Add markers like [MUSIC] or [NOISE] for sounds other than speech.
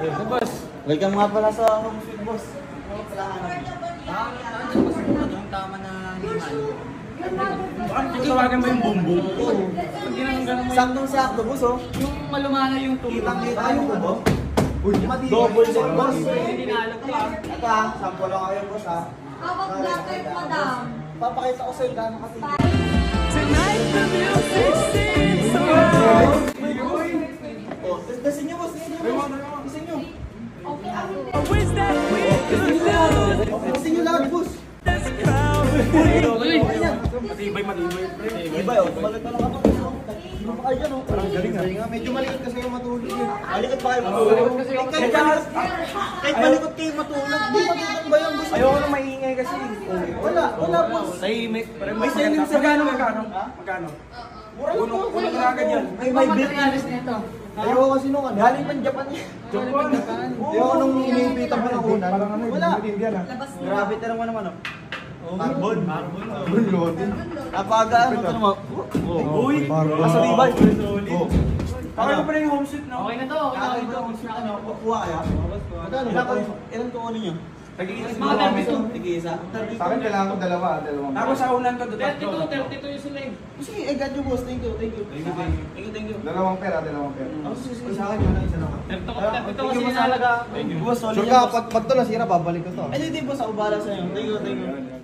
Ito, boss. Welcome nga pala sa home sweet boss. Tama na tawagan mo yung bumbong? Pag ginanong-ganon mo yung... Saktong sakto boss oh. Yung malumana yung tubo. Kitang kita yung kubo. Double Double set boss. Hindi na alam ko ah. Ito ha, sample lang kayo boss ha. Hawak jacket, madam. Papakita ko sa'yo gano'ng kasi. Oh, Dasin niyo lahat boss. Matibay, matibay. Iba oh, tumalag na lang ako. Ano pa dyan oh? Parang galing ha. Medyo malikot kasi yung matulog yun. Malikot ba kayo matulog? Kahit malikot, kayo matulog, di matulog ba yan boss? Ayoko na maingay kasi. Wala, wala boss. Tahimik. May silence sa Magkano, gano'n. magkano? Magkano? Mura lang na yan. May may bill. nito? Ayoko kasi nung ano. Galing pa Japan niya. Japan. Ayoko nung iniipitan pa ng unan. Wala. Labas mo. Grabe talaga mo naman oh. Carbon. Carbon loading. Napagaan mo ito naman. Uy! Asa ribay? Oh. Okay na pala yung home shoot, no? Okay na to. Kakain ko kung saan ano, kukuha kaya? Ilan ko, ilan ko ano niyo? Tag-iis Mga mga kami dami to. Tig-isa. Sa akin kailangan ko dalawa. Ako sa unan ko, 32, 32 yung sila eh. Sige, eh, God you boss. Thank you, thank you. Thank you, thank you. Thank you. Dalawang pera, dalawang pera. Ako sige, sige, sa akin yun, isa lang. [LAUGHS] Ito Thank kasi you, boss. Boss, solid Sure ka, boss. pag, pag to nasira, babalik ko to. Ay, hindi, boss. Ako bahala sa'yo. Thank you, thank you.